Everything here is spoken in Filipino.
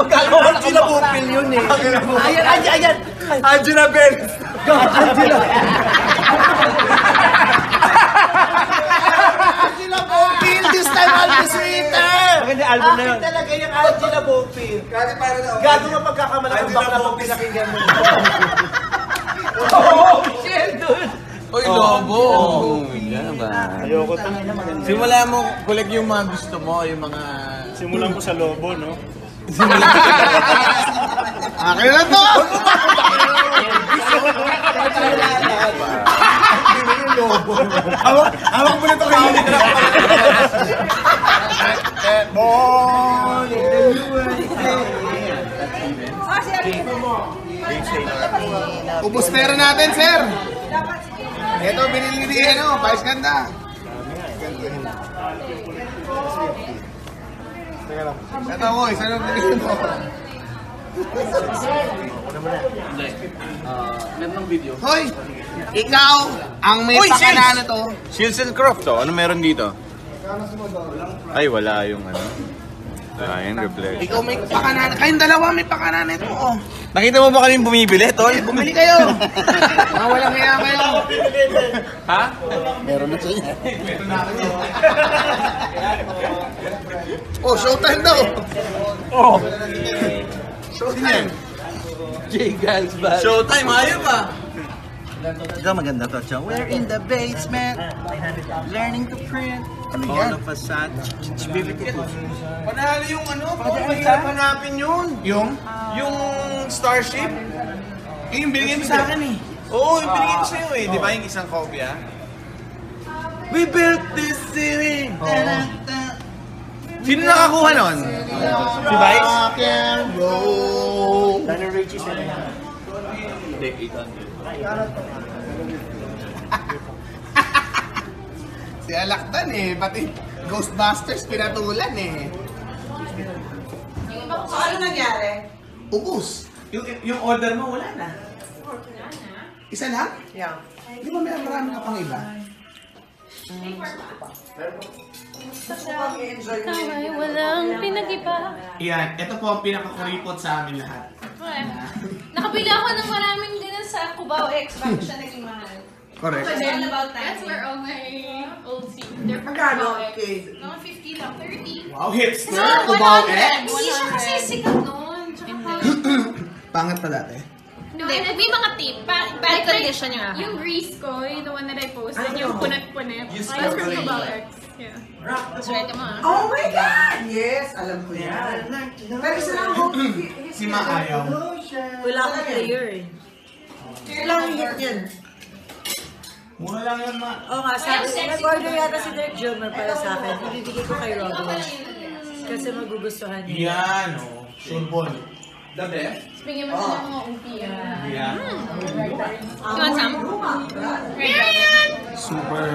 Magkakawa na Angela Bupil yun eh. Ayan, ayan, ayan. Angela Bell. Angela Bupil, this time I'll be sweeter. Maganda album na yun. Akin talaga yung Angela Bupil. Kasi para na Gago nga pagkakamala ng Angela bakla pag Bupil. pinakinggan mo. Uy, lobo. Yan ba? Ayoko. Simula mo, kulig yung mga gusto mo, yung mga... Simulan ko sa lobo, no? Akin na to! Hawak mo na ito kayo. USA. Ubus pera natin, sir! Ito, binili ni ano, Vice Ganda. Ito ko, isa lang binili mo. Hoy! Ikaw, ang may Uy, pakana na to. Shields and Croft to. Ano meron dito? Ay, wala yung ano. Ayan, reflection. Ikaw may pakana. Kayong dalawa may pakana na ito. Oh. Nakita mo ba kami bumibili, tol? Bumili kayo. Mga walang kaya kayo. Ha? Oh, showtime daw. Oh! Showtime. Jay Giles ba? Showtime, ayaw pa. Ito maganda to, Chong. We're in the basement, learning to print. Ano All yan? of a sudden, beautiful. Panalo yung ano, Paul, mahirap hanapin yun. Yung? Yung Starship. Eh, yung binigay mo sa akin eh. Oo, yung binigay ko sa'yo eh. Di ba yung isang kopya? We built this city. Sino nakakuha nun? Si Vice? Rock and roll. Daniel Richie yan. Hindi, 800. Si Alakdan eh, pati Ghostbusters pinatulan eh. So, ano nangyari? Ubus. Yung, yung order mo, wala na. Isa lang? Yeah. Di ba may marami ka pang iba? Mag-enjoy mo yun. Ay, walang pinag-iba. Yan, ito po ang pinakakuripot sa amin lahat. Ay, Nakabili ako ng maraming ganun sa Cubao X bago siya naging mahal. Correct. It's all about that. That's where all my old seats. They're from? Cubao X. Okay. Mga 50 lang, 30. Wow, hipster! No, Cubao 100. X! Hindi siya kasi sikat noon. Pangit pa dati. Hindi, may mga tip. Pa, bad condition yung Yung grease ko, yung the one that I posted, Ano? yung punat-punat. That's your from. Yeah. Ah. Oh my God! Yes, alam ko yan. Pero isa lang ako. Si Ma ayaw. Wala akong player eh. Ilang hit yan? Mura lang yan, Ma. Oo nga, sabi ko, nag-order yata si Dirk Jomer para sa akin. Ibibigay ko kay Robin. Kasi magugustuhan niya. Yan, oh. Sure ball. The best? Bigyan mo siya ng mga umpi. ah. Yeah. You want some? Super